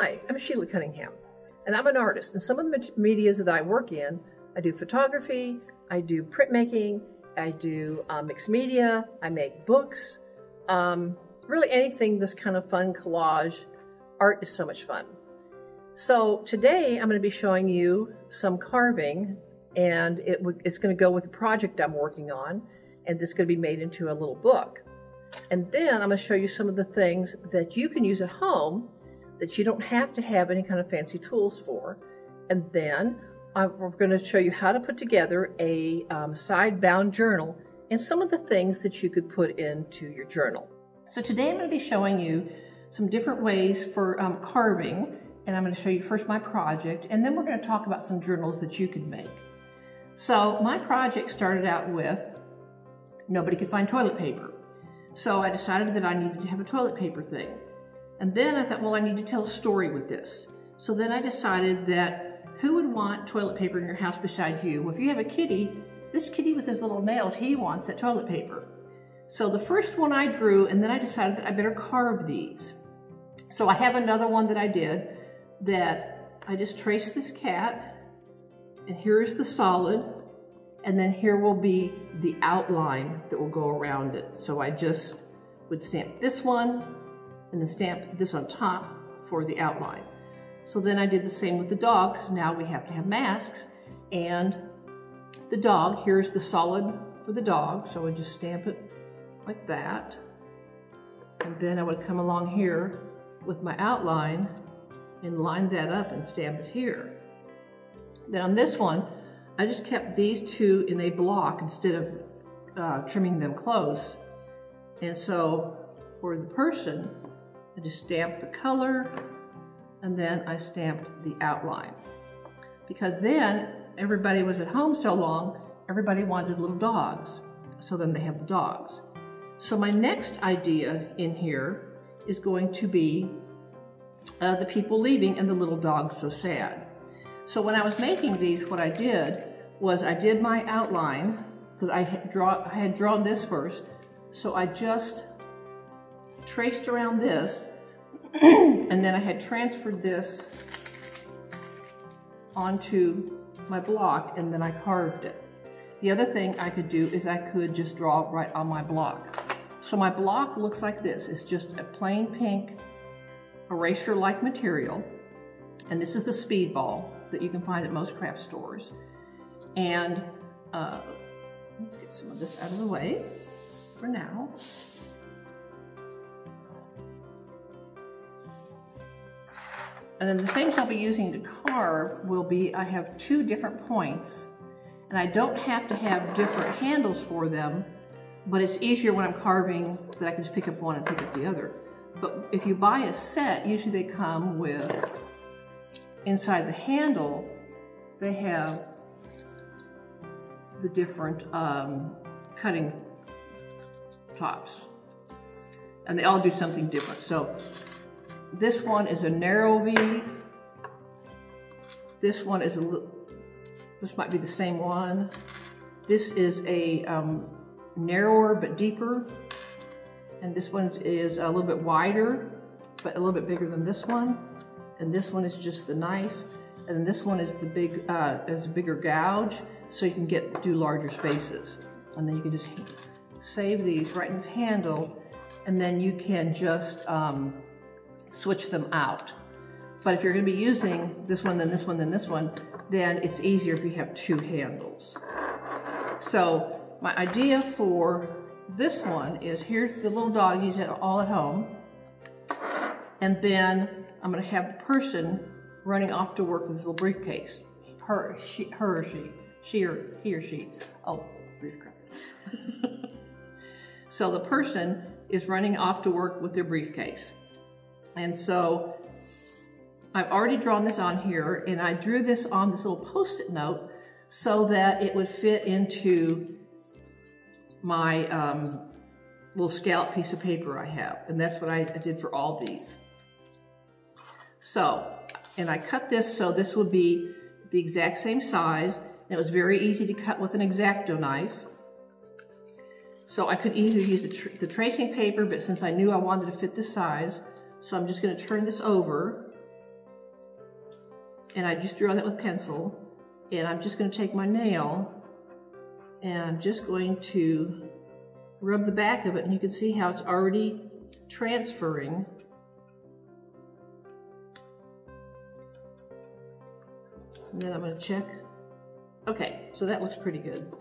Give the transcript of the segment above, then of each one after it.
Hi, I'm Sheila Cunningham, and I'm an artist. And some of the medias that I work in, I do photography, I do printmaking, I do uh, mixed media, I make books, um, really anything this kind of fun collage. Art is so much fun. So today I'm going to be showing you some carving and it it's going to go with a project I'm working on and this is going to be made into a little book. And then I'm going to show you some of the things that you can use at home that you don't have to have any kind of fancy tools for. And then I'm, we're going to show you how to put together a um, side-bound journal and some of the things that you could put into your journal. So today I'm going to be showing you some different ways for um, carving and I'm going to show you first my project and then we're going to talk about some journals that you could make. So my project started out with nobody could find toilet paper. So I decided that I needed to have a toilet paper thing. And then I thought, well, I need to tell a story with this. So then I decided that who would want toilet paper in your house besides you? Well, if you have a kitty, this kitty with his little nails, he wants that toilet paper. So the first one I drew, and then I decided that I better carve these. So I have another one that I did that I just traced this cat, and here's the solid, and then here will be the outline that will go around it. So I just would stamp this one, and then stamp this on top for the outline. So then I did the same with the dog, because now we have to have masks. And the dog, here's the solid for the dog, so I just stamp it like that. And then I would come along here with my outline and line that up and stamp it here. Then on this one, I just kept these two in a block instead of uh, trimming them close. And so for the person, I just stamped the color and then I stamped the outline. Because then everybody was at home so long, everybody wanted little dogs. So then they have the dogs. So my next idea in here is going to be uh, the people leaving and the little dog so sad. So when I was making these, what I did was I did my outline because I draw, I had drawn this first. So I just traced around this, and then I had transferred this onto my block, and then I carved it. The other thing I could do is I could just draw right on my block. So my block looks like this. It's just a plain pink eraser-like material, and this is the speedball that you can find at most craft stores. And uh, let's get some of this out of the way for now. And then the things I'll be using to carve will be, I have two different points and I don't have to have different handles for them, but it's easier when I'm carving that I can just pick up one and pick up the other. But if you buy a set, usually they come with, inside the handle, they have the different um, cutting tops. And they all do something different. So this one is a narrow V. This one is a little, this might be the same one. This is a um, narrower but deeper. And this one is a little bit wider, but a little bit bigger than this one. And this one is just the knife. And then this one is the big, uh, is a bigger gouge, so you can get do larger spaces. And then you can just save these right in this handle, and then you can just um, switch them out. But if you're gonna be using this one, then this one, then this one, then it's easier if you have two handles. So my idea for this one is here's the little dog, use it all at home. And then I'm gonna have the person running off to work with his little briefcase. Her, she, her or she, she or he or she. Oh, crap. so the person is running off to work with their briefcase. And so I've already drawn this on here and I drew this on this little post-it note so that it would fit into my um, little scallop piece of paper I have. And that's what I, I did for all these. So, and I cut this so this would be the exact same size. And it was very easy to cut with an X-Acto knife. So I could either use the, tr the tracing paper, but since I knew I wanted to fit this size, so I'm just gonna turn this over. And I just drew on that with pencil. And I'm just going to take my nail and I'm just going to rub the back of it. And you can see how it's already transferring. And then I'm going to check. Okay so that looks pretty good.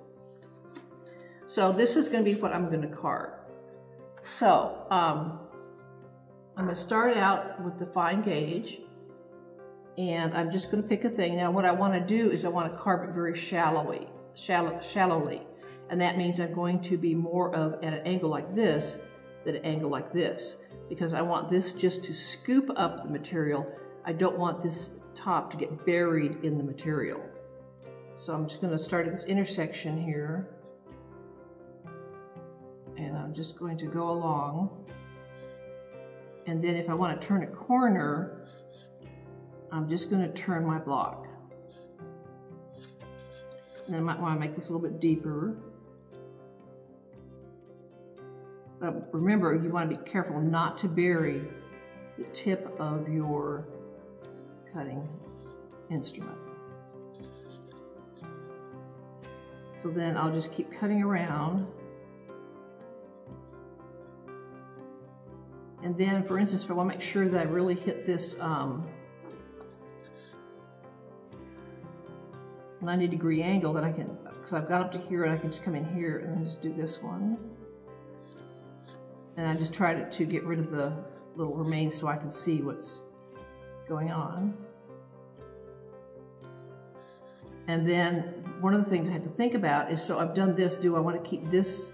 So this is going to be what I'm going to carve. So um, I'm going to start out with the fine gouge and I'm just going to pick a thing now what I want to do is I want to carve it very shallowly shallow, shallowly. And that means I'm going to be more of at an angle like this than an angle like this because I want this just to scoop up the material. I don't want this top to get buried in the material. So I'm just going to start at this intersection here and I'm just going to go along. And then if I want to turn a corner, I'm just going to turn my block. And then I might want to make this a little bit deeper. But remember, you want to be careful not to bury the tip of your cutting instrument. So then I'll just keep cutting around. And then, for instance, if I want to make sure that I really hit this um, 90 degree angle that I can, because I've got up to here and I can just come in here and just do this one. And I just tried to get rid of the little remains so I can see what's going on. And then one of the things I have to think about is, so I've done this, do I want to keep this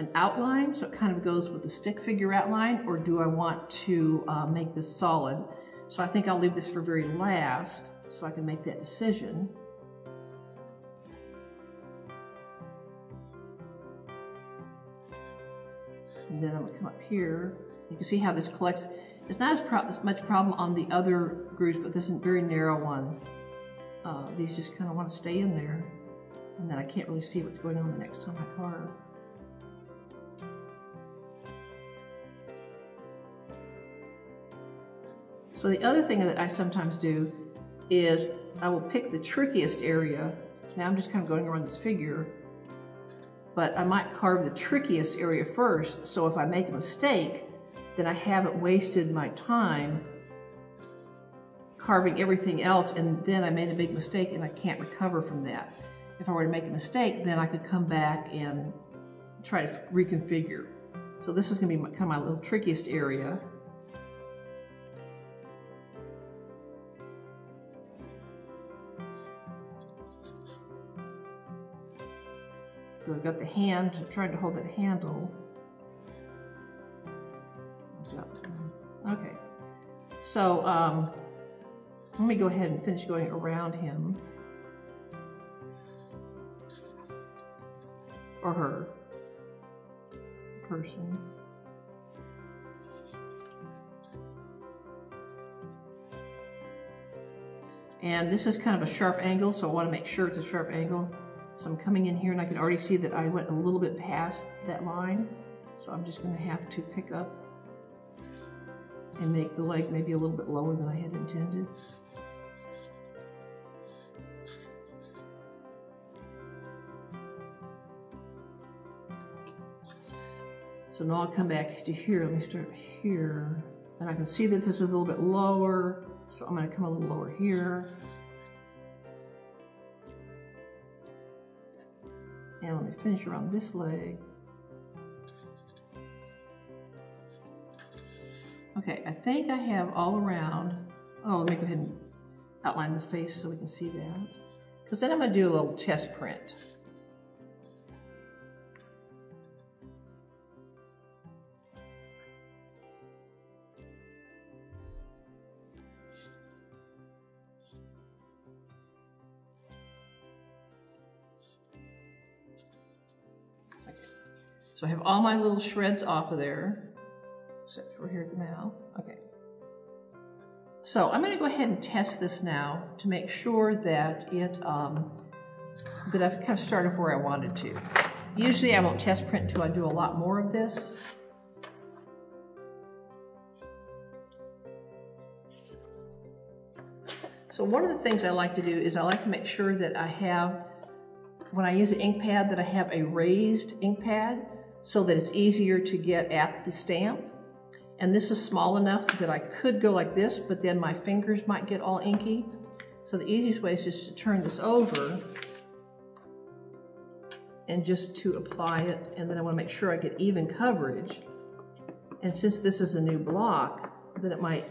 an outline, so it kind of goes with the stick figure outline, or do I want to uh, make this solid? So I think I'll leave this for very last, so I can make that decision. And then I'm gonna come up here. You can see how this collects. It's not as, pro as much problem on the other grooves, but this is a very narrow one. Uh, these just kind of want to stay in there. And then I can't really see what's going on the next time I carve. So the other thing that I sometimes do is I will pick the trickiest area. Now I'm just kind of going around this figure but I might carve the trickiest area first. So if I make a mistake, then I haven't wasted my time carving everything else and then I made a big mistake and I can't recover from that. If I were to make a mistake, then I could come back and try to reconfigure. So this is gonna be kind of my little trickiest area. So I've got the hand, trying to hold that handle. Okay, so um, let me go ahead and finish going around him. Or her. Person. And this is kind of a sharp angle, so I want to make sure it's a sharp angle. So I'm coming in here and I can already see that I went a little bit past that line. So I'm just going to have to pick up and make the leg maybe a little bit lower than I had intended. So now I'll come back to here. Let me start here. And I can see that this is a little bit lower. So I'm going to come a little lower here. And let me finish around this leg. Okay, I think I have all around. Oh, let me go ahead and outline the face so we can see that. Because then I'm going to do a little test print. Have all my little shreds off of there, except for here at the mouth. Okay. So I'm going to go ahead and test this now to make sure that it um, that I've kind of started where I wanted to. Usually I won't test print until I do a lot more of this. So one of the things I like to do is I like to make sure that I have, when I use an ink pad, that I have a raised ink pad so that it's easier to get at the stamp. And this is small enough that I could go like this, but then my fingers might get all inky. So the easiest way is just to turn this over and just to apply it. And then I wanna make sure I get even coverage. And since this is a new block, then it might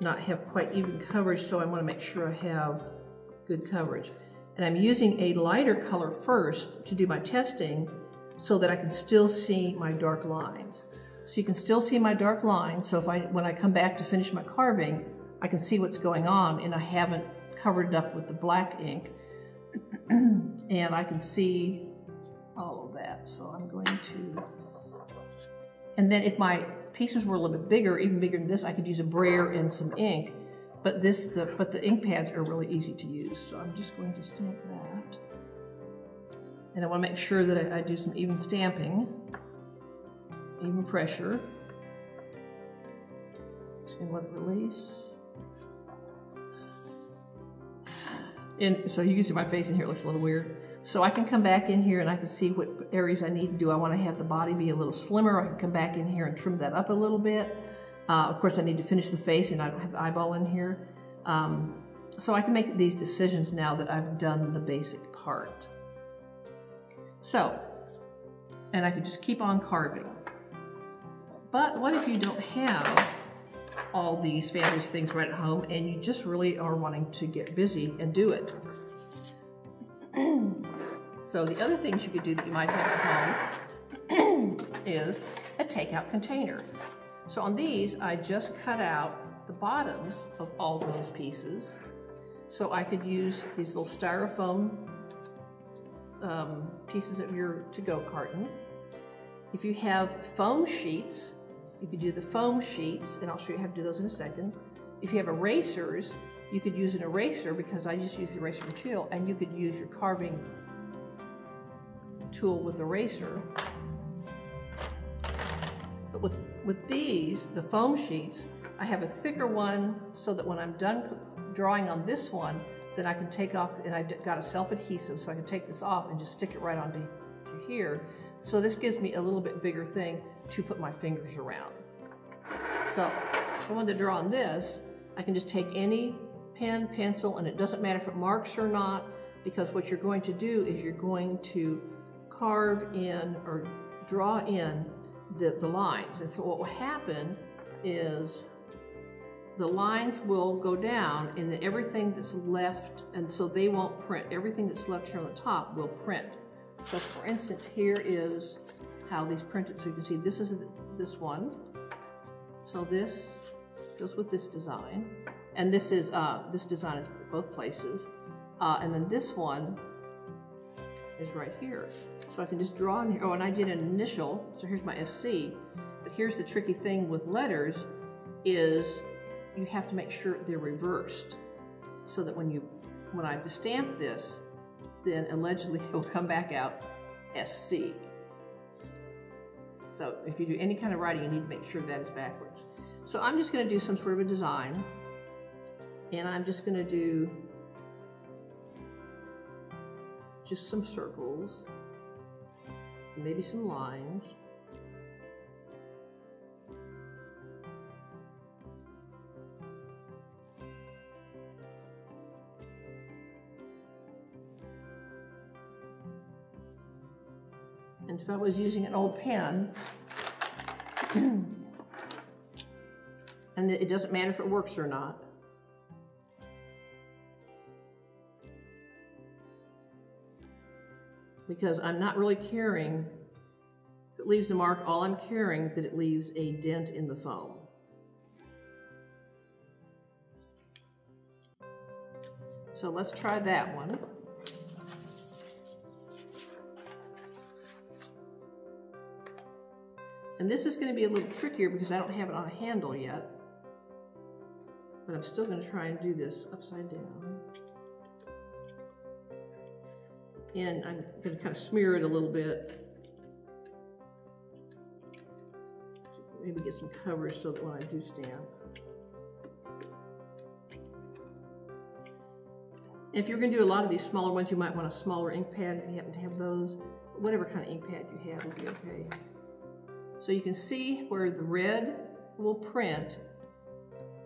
not have quite even coverage, so I wanna make sure I have good coverage. And I'm using a lighter color first to do my testing so that I can still see my dark lines. So you can still see my dark lines, so if I, when I come back to finish my carving, I can see what's going on and I haven't covered it up with the black ink. and I can see all of that, so I'm going to, and then if my pieces were a little bit bigger, even bigger than this, I could use a brayer and some ink. But this, the, but the ink pads are really easy to use. So I'm just going to stamp that. And I want to make sure that I, I do some even stamping, even pressure. Just gonna let it release. And so you can see my face in here, it looks a little weird. So I can come back in here and I can see what areas I need to do. I want to have the body be a little slimmer. I can come back in here and trim that up a little bit. Uh, of course, I need to finish the face and I don't have the eyeball in here. Um, so I can make these decisions now that I've done the basic part. So, and I could just keep on carving. But what if you don't have all these fabulous things right at home and you just really are wanting to get busy and do it? So the other things you could do that you might have at home is a takeout container. So on these, I just cut out the bottoms of all those pieces. So I could use these little styrofoam um, pieces of your to-go carton. If you have foam sheets, you could do the foam sheets, and I'll show you how to do those in a second. If you have erasers, you could use an eraser because I just use the eraser material, and you could use your carving tool with eraser. But with, with these, the foam sheets, I have a thicker one so that when I'm done drawing on this one, then I can take off, and I got a self-adhesive, so I can take this off and just stick it right onto to here. So this gives me a little bit bigger thing to put my fingers around. So if I wanted to draw on this, I can just take any pen, pencil, and it doesn't matter if it marks or not, because what you're going to do is you're going to carve in or draw in the, the lines. And so what will happen is the lines will go down and then everything that's left, and so they won't print. Everything that's left here on the top will print. So for instance, here is how these printed. So you can see this is this one. So this goes with this design. And this is, uh, this design is both places. Uh, and then this one is right here. So I can just draw in here. Oh, and I did an initial. So here's my SC. But here's the tricky thing with letters is you have to make sure they're reversed so that when you when I stamp this, then allegedly it will come back out SC. So if you do any kind of writing, you need to make sure that is backwards. So I'm just going to do some sort of a design. And I'm just going to do just some circles, maybe some lines. I was using an old pen, and it doesn't matter if it works or not, because I'm not really caring if it leaves a mark, all I'm caring that it leaves a dent in the foam. So let's try that one. And this is going to be a little trickier because I don't have it on a handle yet. But I'm still going to try and do this upside down and I'm going to kind of smear it a little bit. Maybe get some coverage so that when I do stamp. If you're going to do a lot of these smaller ones, you might want a smaller ink pad if you happen to have those. Whatever kind of ink pad you have will be okay. So you can see where the red will print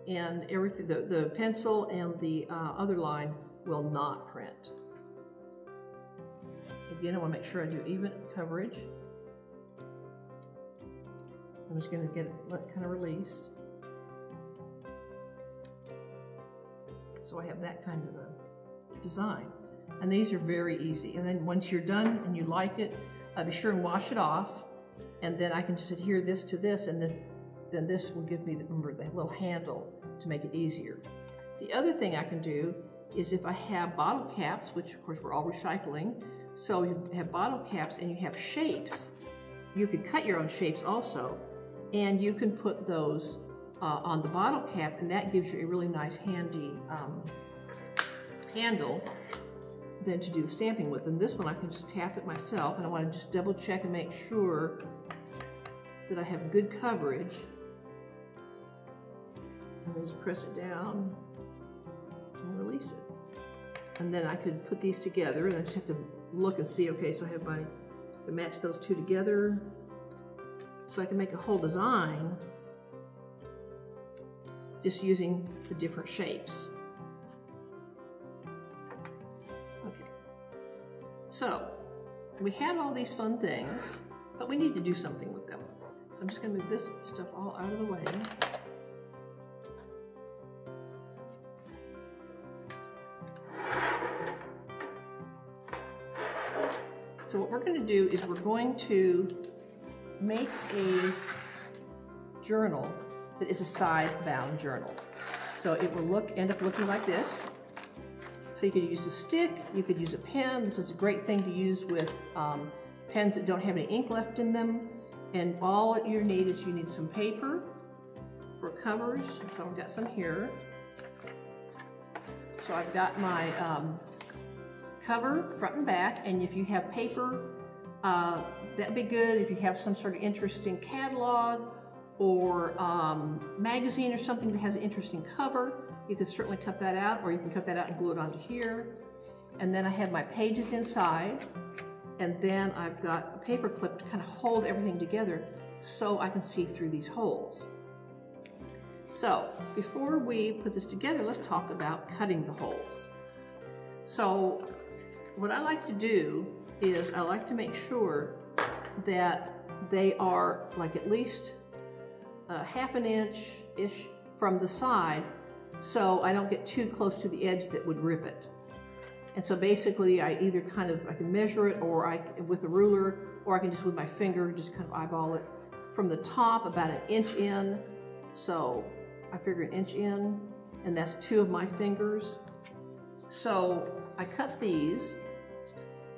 and everything, the, the pencil and the uh, other line will not print. Again, I want to make sure I do even coverage. I'm just going to get it, let kind of release. So I have that kind of a design. And these are very easy. And then once you're done and you like it, uh, be sure and wash it off. And then I can just adhere this to this and then, then this will give me, the, remember, the little handle to make it easier. The other thing I can do is if I have bottle caps, which of course we're all recycling, so you have bottle caps and you have shapes, you could cut your own shapes also, and you can put those uh, on the bottle cap and that gives you a really nice handy um, handle then to do the stamping with. And this one I can just tap it myself and I want to just double check and make sure that I have good coverage. And just press it down and release it. And then I could put these together and I just have to look and see, okay, so I have my, I match those two together. So I can make a whole design just using the different shapes. Okay, so we have all these fun things, but we need to do something. So I'm just gonna move this stuff all out of the way. So what we're going to do is we're going to make a journal that is a side-bound journal. So it will look end up looking like this. So you could use a stick, you could use a pen. This is a great thing to use with um, pens that don't have any ink left in them. And all you need is you need some paper for covers. So I've got some here. So I've got my um, cover front and back. And if you have paper, uh, that'd be good. If you have some sort of interesting catalog or um, magazine or something that has an interesting cover, you can certainly cut that out or you can cut that out and glue it onto here. And then I have my pages inside and then I've got a paper clip to kind of hold everything together so I can see through these holes. So before we put this together, let's talk about cutting the holes. So what I like to do is I like to make sure that they are like at least a half an inch-ish from the side so I don't get too close to the edge that would rip it. And so basically I either kind of, I can measure it or I, with a ruler, or I can just with my finger, just kind of eyeball it from the top about an inch in. So I figure an inch in, and that's two of my fingers. So I cut these,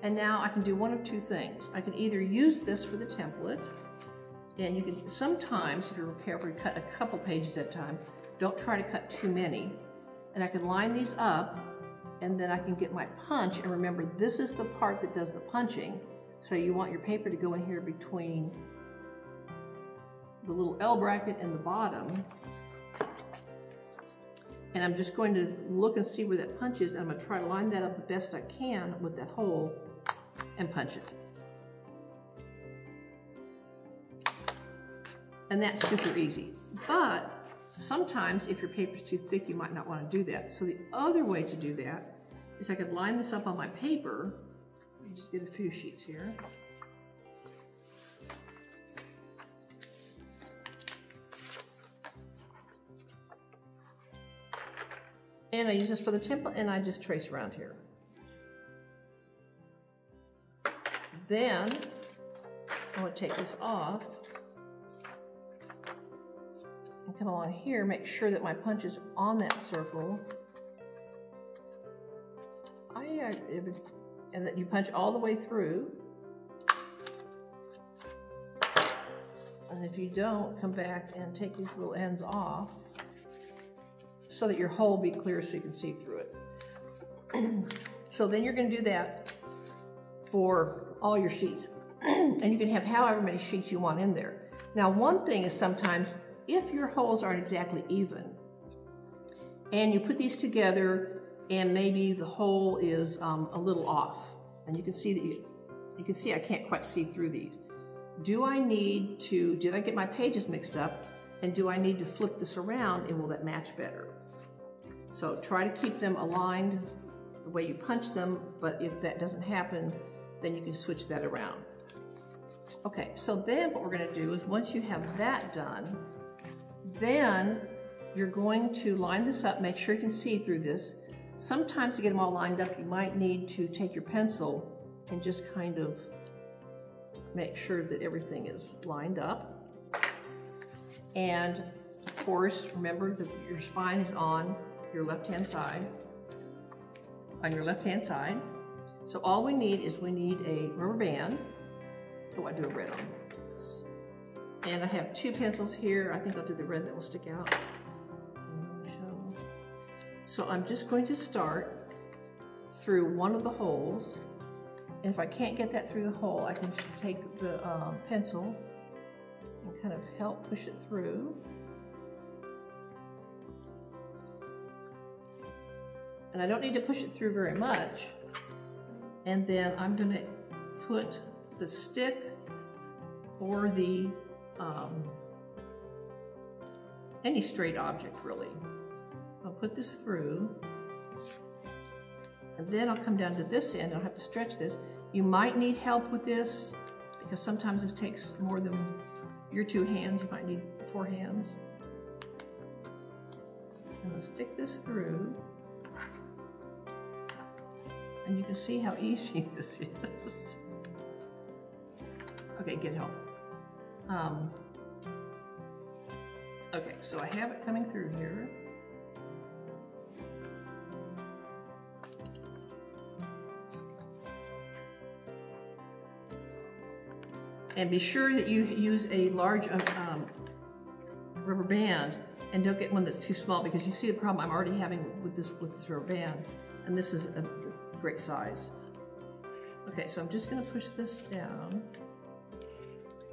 and now I can do one of two things. I can either use this for the template, and you can sometimes, if you're careful, cut a couple pages at a time. Don't try to cut too many. And I can line these up and then I can get my punch. And remember, this is the part that does the punching. So you want your paper to go in here between the little L bracket and the bottom. And I'm just going to look and see where that punch is. I'm gonna try to line that up the best I can with that hole and punch it. And that's super easy. But sometimes if your paper's too thick, you might not wanna do that. So the other way to do that is I could line this up on my paper. Let me just get a few sheets here. And I use this for the template and I just trace around here. Then I want to take this off and come along here, make sure that my punch is on that circle. I, uh, and that you punch all the way through. And if you don't, come back and take these little ends off so that your hole be clear so you can see through it. so then you're gonna do that for all your sheets. and you can have however many sheets you want in there. Now one thing is sometimes if your holes aren't exactly even and you put these together and maybe the hole is um, a little off. And you can see that you, you can see I can't quite see through these. Do I need to, did I get my pages mixed up? And do I need to flip this around and will that match better? So try to keep them aligned the way you punch them, but if that doesn't happen, then you can switch that around. Okay, so then what we're gonna do is once you have that done, then you're going to line this up, make sure you can see through this. Sometimes to get them all lined up, you might need to take your pencil and just kind of make sure that everything is lined up. And of course, remember that your spine is on your left-hand side, on your left-hand side. So all we need is we need a rubber band. Oh, I do a red on. And I have two pencils here. I think I'll do the red that will stick out. So I'm just going to start through one of the holes. And if I can't get that through the hole, I can take the uh, pencil and kind of help push it through. And I don't need to push it through very much. And then I'm going to put the stick or the, um, any straight object really. I'll put this through. And then I'll come down to this end. I'll have to stretch this. You might need help with this because sometimes this takes more than your two hands. You might need four hands. And I'll stick this through. And you can see how easy this is. okay, get help. Um, okay, so I have it coming through here. And be sure that you use a large um, um, rubber band and don't get one that's too small because you see the problem I'm already having with this with this rubber band. And this is a great size. Okay, so I'm just gonna push this down.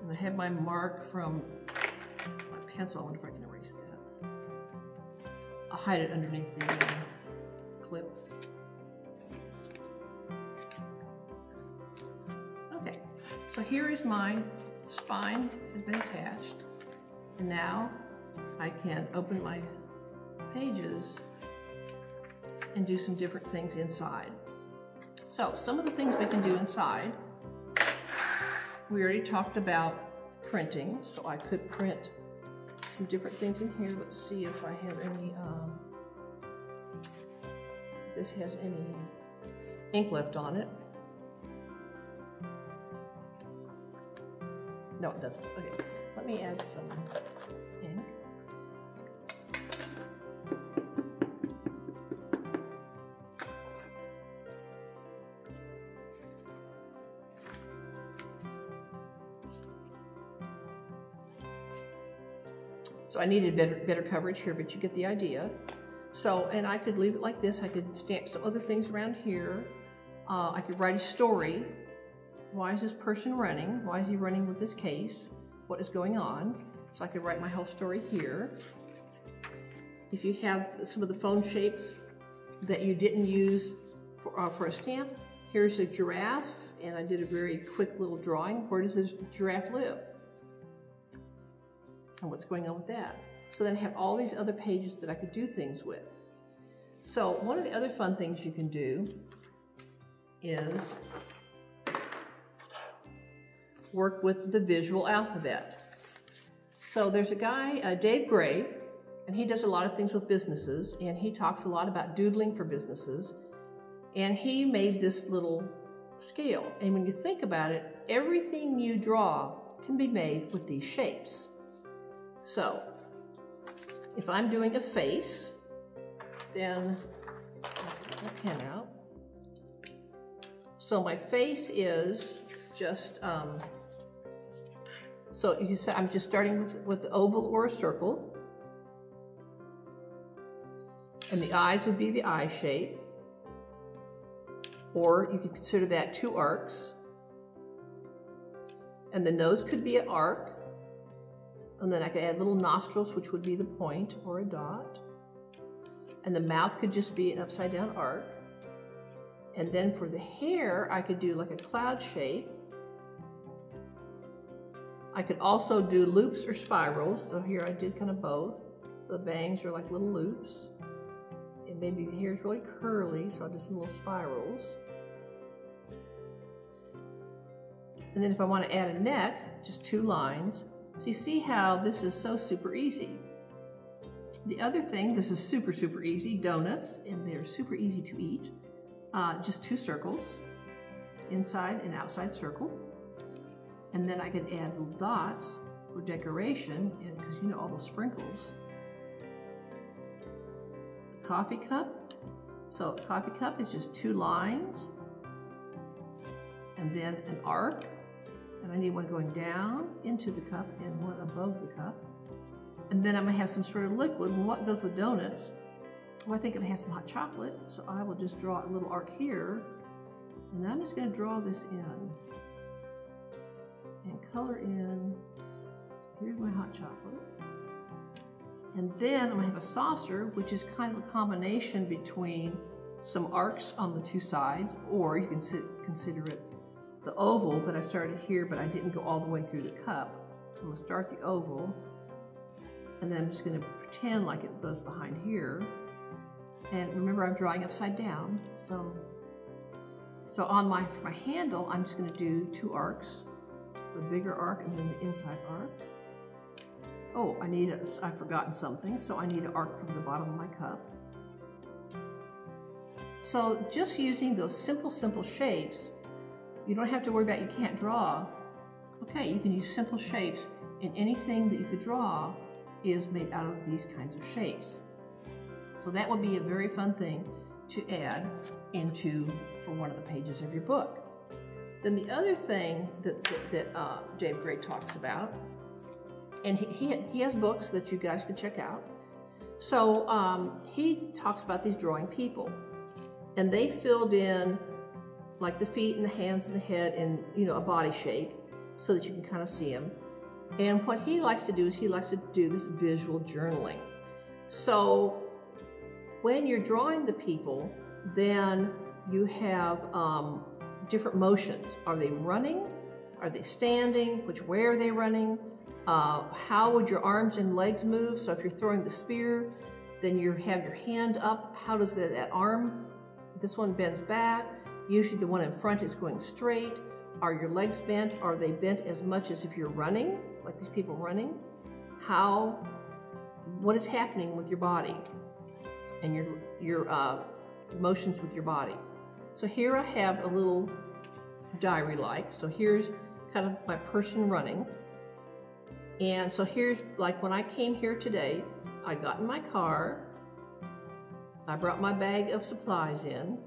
And I have my mark from my pencil. I wonder if I can erase that. I'll hide it underneath the uh, clip. Okay, so here is my spine has been attached. And now I can open my pages and do some different things inside. So some of the things we can do inside, we already talked about printing. So I could print some different things in here. Let's see if I have any, um, this has any ink left on it. No, it doesn't. Okay, let me add some So I needed better, better coverage here, but you get the idea. So, and I could leave it like this. I could stamp some other things around here. Uh, I could write a story why is this person running? Why is he running with this case? What is going on? So I could write my whole story here. If you have some of the foam shapes that you didn't use for, uh, for a stamp, here's a giraffe, and I did a very quick little drawing. Where does this giraffe live? And what's going on with that? So then I have all these other pages that I could do things with. So one of the other fun things you can do is work with the visual alphabet. So there's a guy, uh, Dave Gray, and he does a lot of things with businesses, and he talks a lot about doodling for businesses. And he made this little scale. And when you think about it, everything you draw can be made with these shapes. So if I'm doing a face, then pen out. So my face is just um, so you can say I'm just starting with, with the oval or a circle. And the eyes would be the eye shape. Or you could consider that two arcs. And the nose could be an arc. And then I could add little nostrils, which would be the point or a dot. And the mouth could just be an upside down arc. And then for the hair, I could do like a cloud shape. I could also do loops or spirals. So here I did kind of both. So the bangs are like little loops. And maybe the hair is really curly, so I'll do some little spirals. And then if I want to add a neck, just two lines. So you see how this is so super easy. The other thing, this is super, super easy, donuts, and they're super easy to eat. Uh, just two circles, inside and outside circle. And then I can add little dots for decoration, because you know all the sprinkles. Coffee cup. So coffee cup is just two lines, and then an arc, and I need one going down into the cup and one above the cup. And then I'm gonna have some sort of liquid. Well, what goes with donuts? Well, I think I'm gonna have some hot chocolate, so I will just draw a little arc here, and I'm just gonna draw this in and color in. So Here's my hot chocolate. And then I'm gonna have a saucer, which is kind of a combination between some arcs on the two sides, or you can sit, consider it the oval that I started here, but I didn't go all the way through the cup. So I'm gonna start the oval, and then I'm just gonna pretend like it goes behind here. And remember, I'm drawing upside down, so so on my, my handle, I'm just gonna do two arcs. A bigger arc and then the inside arc. Oh, I need a, I've forgotten something, so I need an arc from the bottom of my cup. So just using those simple, simple shapes, you don't have to worry about you can't draw. Okay, you can use simple shapes and anything that you could draw is made out of these kinds of shapes. So that would be a very fun thing to add into for one of the pages of your book. Then the other thing that, that, that uh, Dave Gray talks about, and he, he, he, has books that you guys can check out. So um, he talks about these drawing people, and they filled in like the feet and the hands and the head in you know a body shape so that you can kind of see them. And what he likes to do is he likes to do this visual journaling. So when you're drawing the people, then you have um, different motions. Are they running? Are they standing? Which way are they running? Uh, how would your arms and legs move? So if you're throwing the spear, then you have your hand up. How does that, that arm, this one bends back. Usually the one in front is going straight. Are your legs bent? Are they bent as much as if you're running, like these people running? How, what is happening with your body and your, your uh, motions with your body? So here I have a little diary-like. So here's kind of my person running. And so here's, like when I came here today, I got in my car, I brought my bag of supplies in,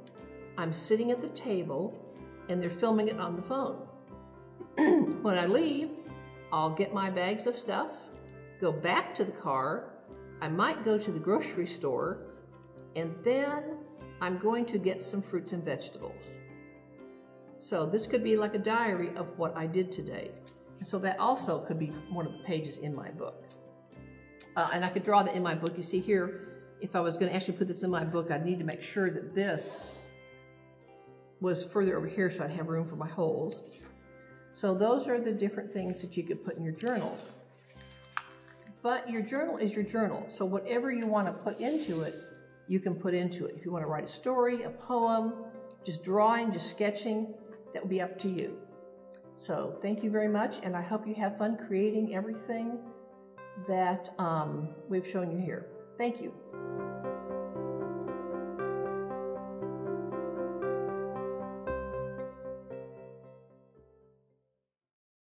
I'm sitting at the table, and they're filming it on the phone. when I leave, I'll get my bags of stuff, go back to the car, I might go to the grocery store, and then I'm going to get some fruits and vegetables. So this could be like a diary of what I did today. So that also could be one of the pages in my book. Uh, and I could draw that in my book. You see here, if I was going to actually put this in my book, I'd need to make sure that this was further over here so I'd have room for my holes. So those are the different things that you could put in your journal. But your journal is your journal. So whatever you want to put into it, you can put into it. If you want to write a story, a poem, just drawing, just sketching, that will be up to you. So thank you very much, and I hope you have fun creating everything that um, we've shown you here. Thank you.